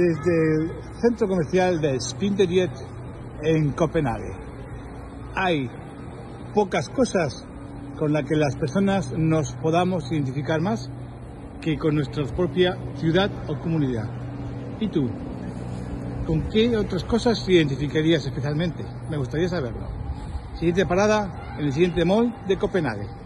desde el centro comercial de Spinteriet en Copenhague. Hay pocas cosas con las que las personas nos podamos identificar más que con nuestra propia ciudad o comunidad. ¿Y tú? ¿Con qué otras cosas te identificarías especialmente? Me gustaría saberlo. Siguiente parada en el siguiente mall de Copenhague.